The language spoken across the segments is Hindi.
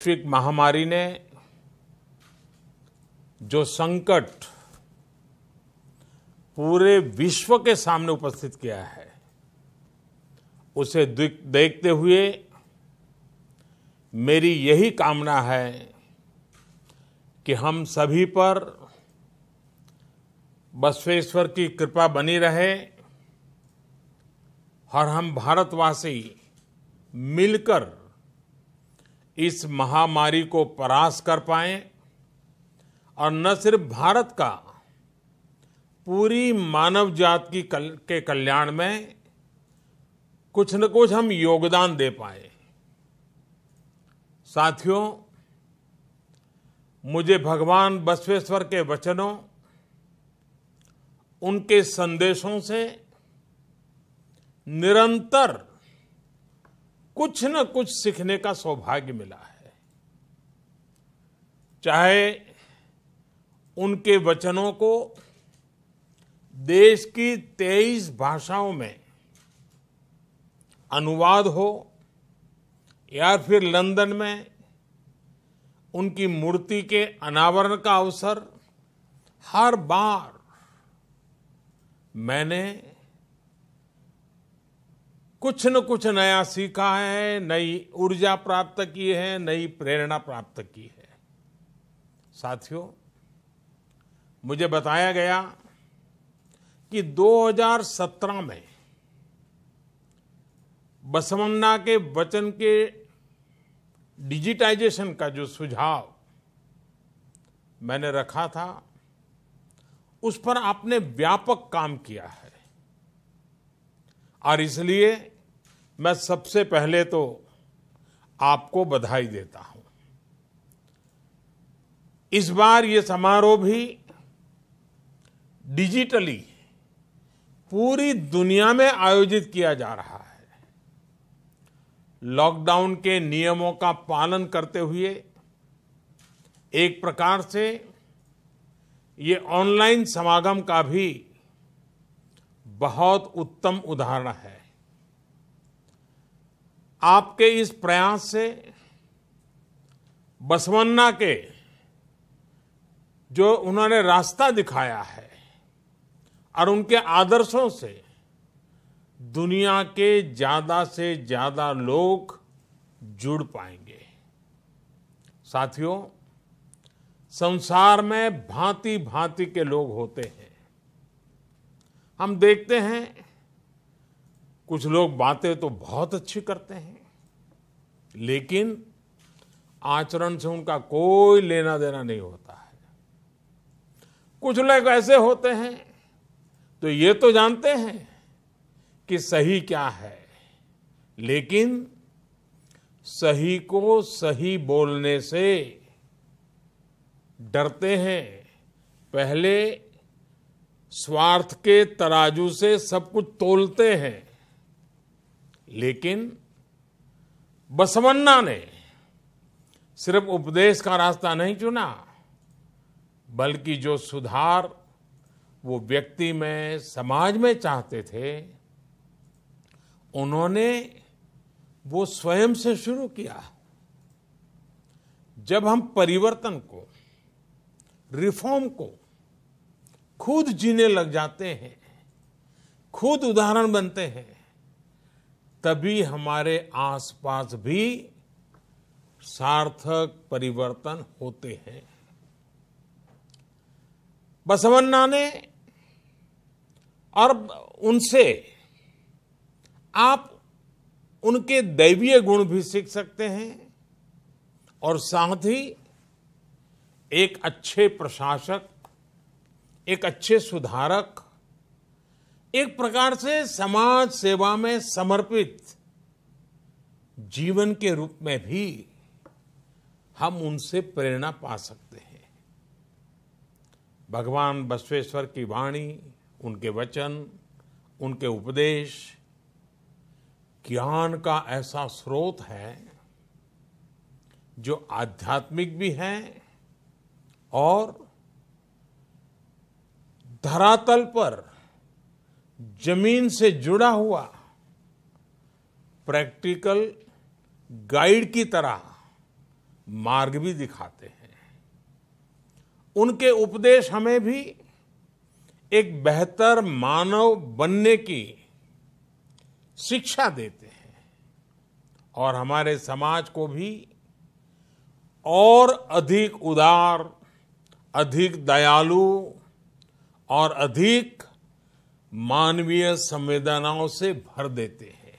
वैश्विक महामारी ने जो संकट पूरे विश्व के सामने उपस्थित किया है, उसे देखते हुए मेरी यही कामना है कि हम सभी पर बसवेश्वर की कृपा बनी रहे और हम भारतवासी मिलकर इस महामारी को परास्त कर पाए और न सिर्फ़ भारत का पूरी मानव जात की कल, के कल्याण में कुछ न कुछ हम योगदान दे पाए। साथियों मुझे भगवान बसवेश्वर के वचनों उनके संदेशों से निरंतर कुछ न कुछ सीखने का सौभाग्य मिला है। चाहे उनके वचनों को देश की तेईस भाषाओं में अनुवाद हो, या फिर लंदन में उनकी मूर्ति के अनावरण का अवसर, हर बार मैंने कुछ न कुछ नया सीखा है, नई ऊर्जा प्राप्त की है, नई प्रेरणा प्राप्त की है। साथियों, मुझे बताया गया कि 2017 में बसवन्ना के वचन के डिजिटाइजेशन का जो सुझाव मैंने रखा था, उस पर आपने व्यापक काम किया है। और इसलिए मैं सबसे पहले तो आपको बधाई देता हूँ। इस बार ये समारोह भी डिजिटली पूरी दुनिया में आयोजित किया जा रहा है। लॉकडाउन के नियमों का पालन करते हुए एक प्रकार से ये ऑनलाइन समागम का भी बहुत उत्तम उदाहरण है। आपके इस प्रयास से बसवन्ना के, जो उन्होंने रास्ता दिखाया है और उनके आदर्शों से दुनिया के ज़्यादा से ज़्यादा लोग जुड़ पाएँगे। साथियों, संसार में भांति भांति के लोग होते हैं। हम देखते हैं, कुछ लोग बातें तो बहुत अच्छी करते हैं, लेकिन आचरण से उनका कोई लेना देना नहीं होता है। कुछ लोग ऐसे होते हैं तो ये तो जानते हैं कि सही क्या है, लेकिन सही को सही बोलने से डरते हैं, पहले स्वार्थ के तराजू से सब कुछ तोलते हैं। लेकिन बसवन्ना ने सिर्फ़ उपदेश का रास्ता नहीं चुना, बल्कि जो सुधार वो व्यक्ति में, समाज में चाहते थे, उन्होंने वो स्वयं से शुरू किया। जब हम परिवर्तन को, रिफॉर्म को खुद जीने लग जाते हैं, खुद उदाहरण बनते हैं, तभी हमारे आसपास भी सार्थक परिवर्तन होते हैं। बसवन्ना ने और उनसे आप उनके दैवीय गुण भी सीख सकते हैं और साथ ही एक अच्छे प्रशासक एक अच्छे सुधारक, एक प्रकार से समाज सेवा में समर्पित जीवन के रूप में भी हम उनसे प्रेरणा पा सकते हैं। भगवान बसवेश्वर की वाणी, उनके वचन, उनके उपदेश, ज्ञान का ऐसा स्रोत है जो आध्यात्मिक भी है और धरातल पर ज़मीन से जुड़ा हुआ प्रैक्टिकल गाइड की तरह मार्ग भी दिखाते हैं। उनके उपदेश हमें भी एक बेहतर मानव बनने की शिक्षा देते हैं और हमारे समाज को भी और अधिक उदार, अधिक दयालु और अधिक मानवीय संवेदनाओं से भर देते हैं।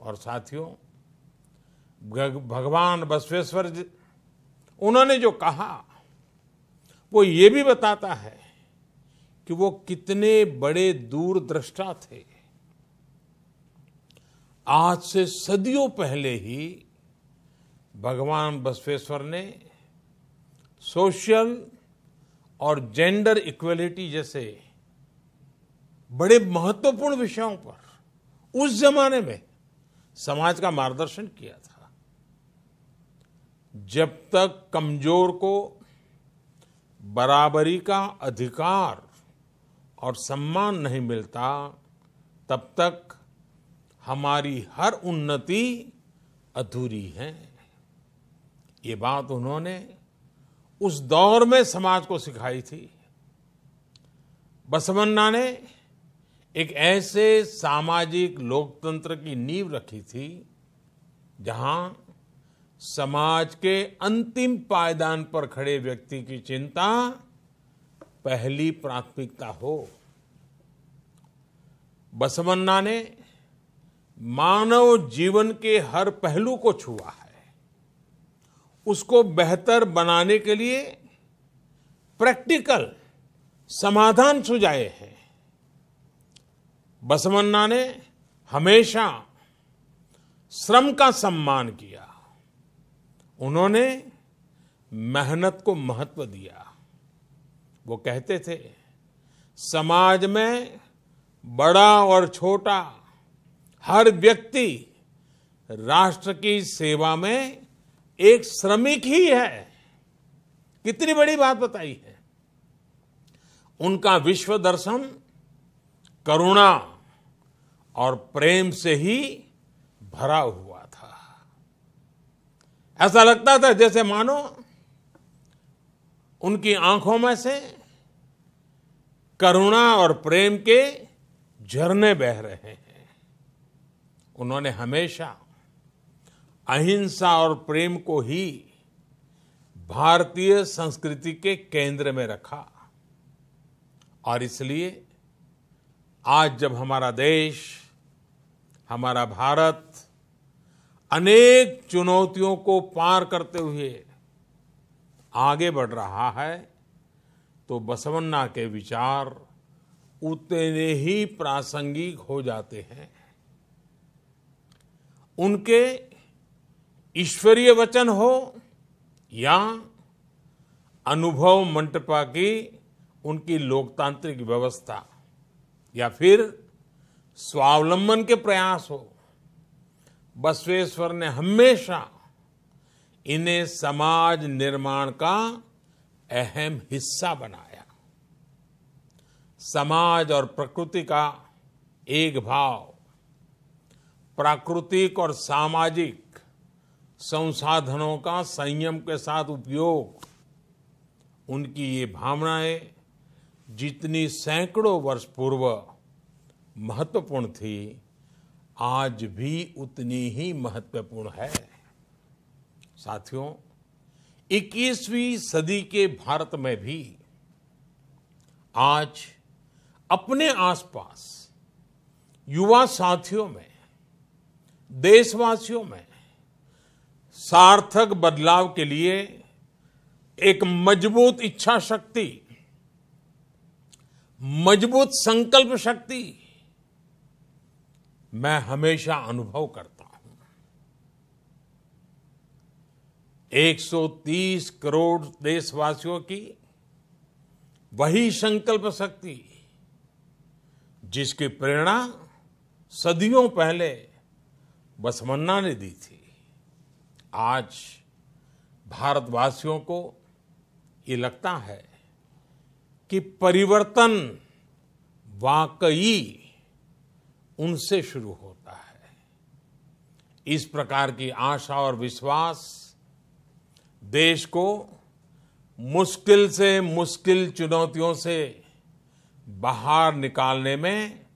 और साथियों भगवान बसवेश्वर उन्होंने जो कहा, वो ये भी बताता है कि वो कितने बड़े दूरदृष्टा थे। आज से सदियों पहले ही भगवान बसवेश्वर ने सोशल और जेंडर इक्वलिटी जैसे बड़े महत्वपूर्ण विषयों पर उस जमाने में समाज का मार्गदर्शन किया था। जब तक कमज़ोर को बराबरी का अधिकार और सम्मान नहीं मिलता, तब तक हमारी हर उन्नति अधूरी है। ये बात उन्होंने उस दौर में समाज को सिखाई थी। बसवन्ना ने एक ऐसे सामाजिक लोकतंत्र की नींव रखी थी, जहाँ समाज के अंतिम पायदान पर खड़े व्यक्ति की चिंता पहली प्राथमिकता हो। बसवन्ना ने मानव जीवन के हर पहलू को छुआ है। उसको बेहतर बनाने के लिए प्रैक्टिकल समाधान सुझाए हैं। बसवन्ना ने हमेशा श्रम का सम्मान किया। उन्होंने मेहनत को महत्व दिया। वो कहते थे, समाज में बड़ा और छोटा हर व्यक्ति राष्ट्र की सेवा में एक श्रमिक ही है। कितनी बड़ी बात बताई है। उनका विश्व दर्शन, करुणा और प्रेम से ही भरा हुआ था। ऐसा लगता था जैसे मानो उनकी आँखों में से करुणा और प्रेम के झरने बह रहे हैं। उन्होंने हमेशा अहिंसा और प्रेम को ही भारतीय संस्कृति के केंद्र में रखा। और इसलिए आज जब हमारा देश, हमारा भारत अनेक चुनौतियों को पार करते हुए आगे बढ़ रहा है तो बसवन्ना के विचार उतने ही प्रासंगिक हो जाते हैं। उनके ईश्वरीय वचन हो या अनुभव मंटपा की उनकी लोकतांत्रिक व्यवस्था, या फिर स्वावलंबन के प्रयास हो। बसवेश्वर ने हमेशा इन्हें समाज निर्माण का अहम हिस्सा बनाया। समाज और प्रकृति का एक भाव, प्राकृतिक और सामाजिक संसाधनों का संयम के साथ उपयोग। उनकी ये भावनाएँ जितनी सैकड़ों वर्ष पूर्व महत्वपूर्ण थी, आज भी उतनी ही महत्वपूर्ण है। साथियों 21वीं सदी के भारत में भी आज अपने आसपास युवा साथियों में, देशवासियों में सार्थक बदलाव के लिए एक मज़बूत इच्छा शक्ति, मज़बूत संकल्प शक्ति मैं हमेशा अनुभव करता हूँ। 130 करोड़ देशवासियों की वही संकल्प शक्ति, जिसकी प्रेरणा सदियों पहले बसमन्ना ने दी थी। आज भारतवासियों को ये लगता है कि परिवर्तन वाकई उनसे शुरू होता है। इस प्रकार की आशा और विश्वास देश को मुश्किल से मुश्किल चुनौतियों से बाहर निकालने में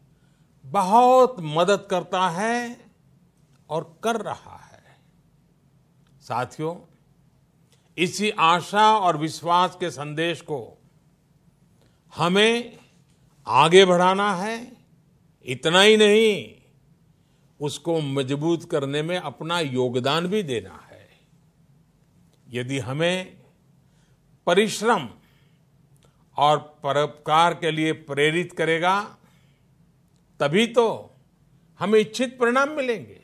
बहुत मदद करता है और कर रहा है साथियों, इसी आशा और विश्वास के संदेश को हमें आगे बढ़ाना है। इतना ही नहीं, उसको मज़बूत करने में अपना योगदान भी देना है। यदि हमें परिश्रम और परोपकार के लिए प्रेरित करेगा, तभी तो हमें इच्छित परिणाम मिलेंगे।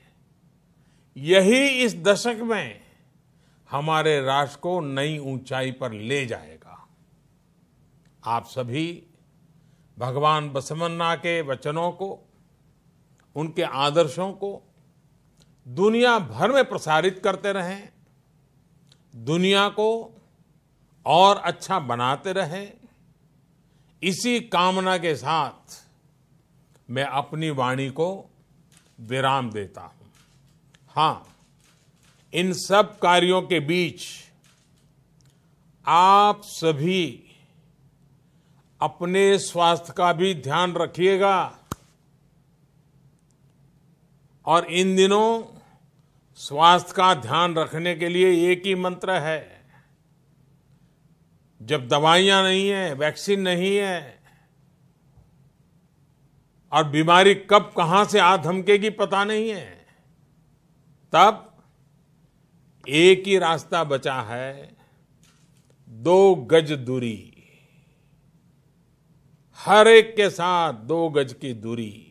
यही इस दशक में हमारे राष्ट्र को नई ऊंचाई पर ले जाएगा। आप सभी भगवान बसवन्ना के वचनों को, उनके आदर्शों को दुनिया भर में प्रसारित करते रहें, दुनिया को और अच्छा बनाते रहें। इसी कामना के साथ मैं अपनी वाणी को विराम देता हूँ। हाँ इन सब कार्यों के बीच आप सभी अपने स्वास्थ्य का भी ध्यान रखिएगा। और इन दिनों स्वास्थ्य का ध्यान रखने के लिए एक ही मंत्र है। जब दवाइयाँ नहीं है, वैक्सीन नहीं है, और बीमारी कब कहाँ से आ धमकेगी पता नहीं है, तब एक ही रास्ता बचा है, दो गज दूरी। हर एक के साथ दो गज की दूरी।